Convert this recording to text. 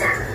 Yeah.